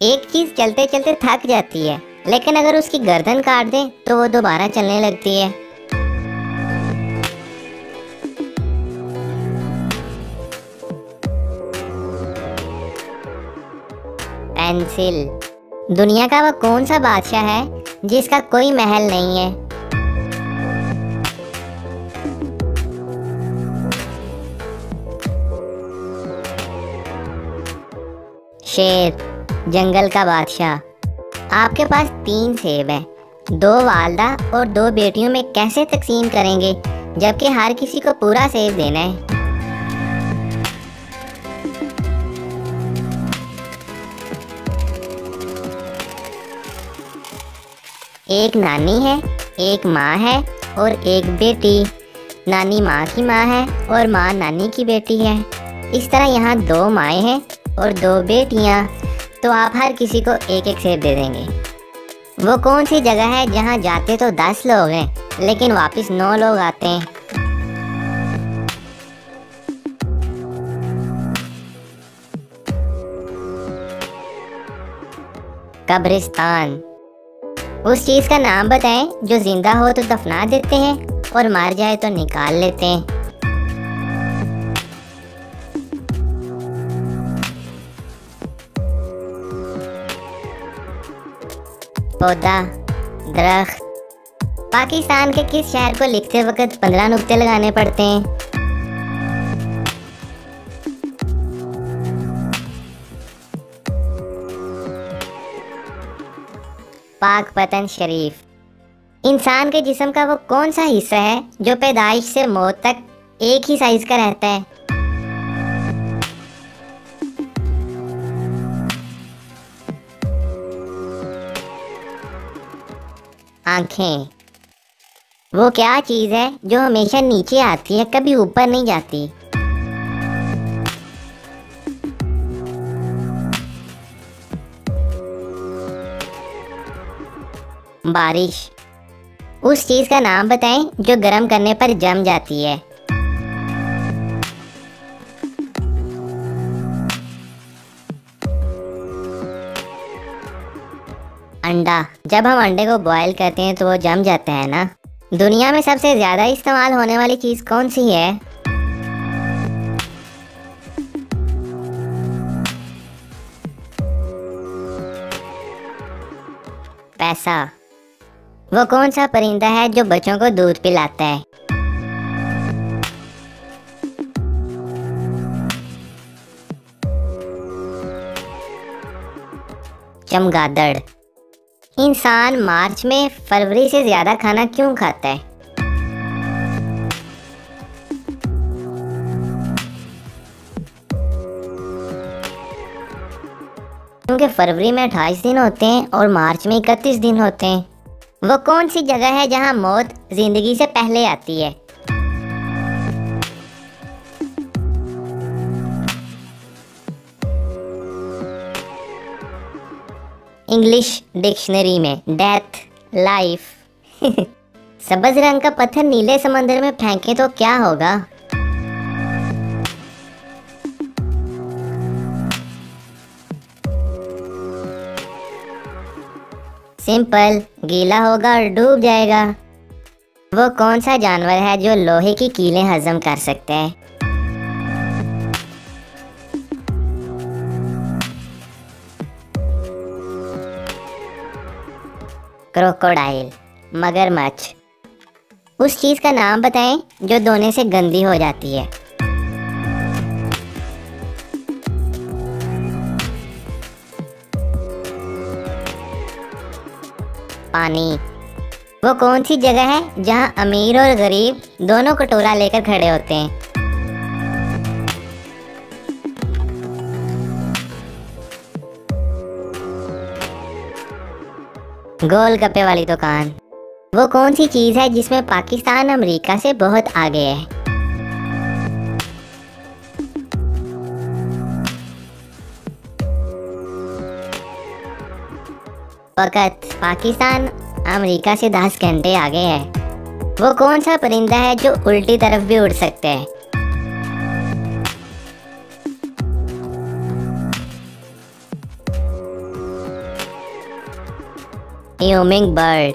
एक चीज़ चलते चलते थक जाती है, लेकिन अगर उसकी गर्दन काट दें तो वो दोबारा चलने लगती है। पेंसिल। दुनिया का वो कौन सा बादशाह है, जिसका कोई महल नहीं है? शेर। जंगल का बादशाह। आपके पास तीन सेब है। दो वालदा और दो बेटियों में कैसे तकसीम करेंगे, जबकि हर किसी को पूरा सेब देना है? एक नानी है, एक माँ है और एक बेटी। नानी माँ की माँ है और माँ नानी की बेटी है। इस तरह यहाँ दो माएँ हैं और दो बेटियाँ। तो आप हर किसी को एक एक सेब दे देंगे। वो कौन सी जगह है जहाँ जाते तो दस लोग हैं, लेकिन वापस नौ लोग आते हैं? कब्रिस्तान। उस चीज़ का नाम बताएँ, जो ज़िंदा हो तो दफना देते हैं और मर जाए तो निकाल लेते हैं। पौधा, दरख्त। पाकिस्तान के किस शहर को लिखते वक्त पंद्रह नुक्ते लगाने पड़ते हैं? पाक पतन शरीफ। इंसान के जिस्म का वो कौन सा हिस्सा है जो पैदाइश से मौत तक एक ही साइज़ का रहता है? आँखें। वो क्या चीज़ है जो हमेशा नीचे आती है, कभी ऊपर नहीं जाती? बारिश। उस चीज़ का नाम बताएँ जो गर्म करने पर जम जाती है। अंडा। जब हम अंडे को बॉईल करते हैं तो वो जम जाता है ना। दुनिया में सबसे ज़्यादा इस्तेमाल होने वाली चीज़ कौन सी है? पैसा। वो कौन सा परिंदा है जो बच्चों को दूध पिलाता है? चमगादड़। इंसान मार्च में फरवरी से ज़्यादा खाना क्यों खाता है? क्योंकि फरवरी में अट्ठाईस दिन होते हैं और मार्च में इकतीस दिन होते हैं। वो कौन सी जगह है जहाँ मौत ज़िंदगी से पहले आती है? इंग्लिश डिक्शनरी में डेथ लाइफ सबज रंग का पत्थर नीले समंदर में फेंके तो क्या होगा? सिंपल गीला होगा और डूब जाएगा। वो कौन सा जानवर है जो लोहे की कीलें हजम कर सकते हैं? क्रोकोडाइल, मगरमच्छ। उस चीज़ का नाम बताएँ जो धोने से गंदी हो जाती है। पानी। वो कौन सी जगह है जहाँ अमीर और गरीब दोनों कटोरा लेकर खड़े होते हैं? गोल गप्पे वाली दुकान। वो कौन सी चीज़ है जिसमें पाकिस्तान अमेरिका से बहुत आगे है? वक़्त पाकिस्तान अमेरिका से दस घंटे आगे है। वो कौन सा परिंदा है जो उल्टी तरफ़ भी उड़ सकते हैं? Fuming bird.